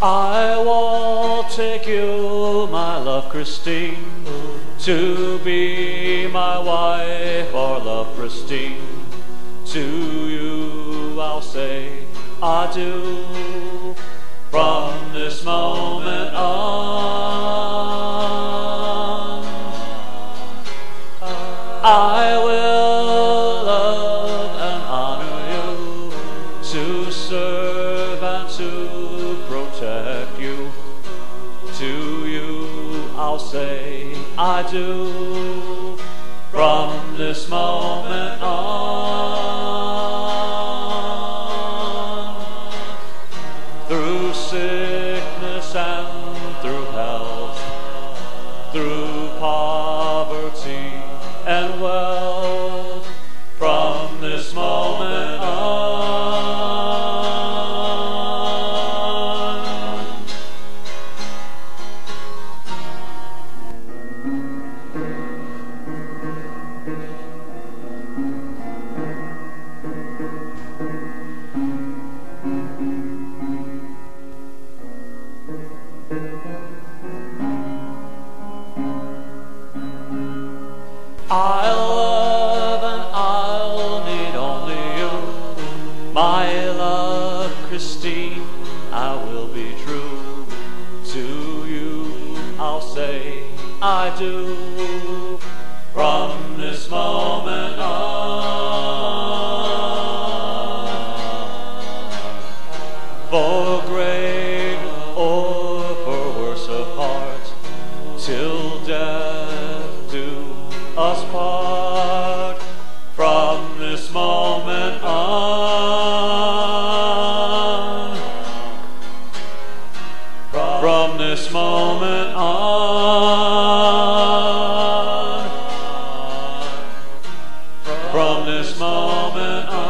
I will take you, my love Christine, to be my wife, our love Christine. To you I'll say I do from this moment on. I will love and honor you, to serve and to say I do from this moment on. Through sickness and through health, through poverty and wealth, Christine, I will be true. To you I'll say I do. From this moment on. For great or for worse apart, till death do us part From this moment on. From this moment on.